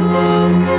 Música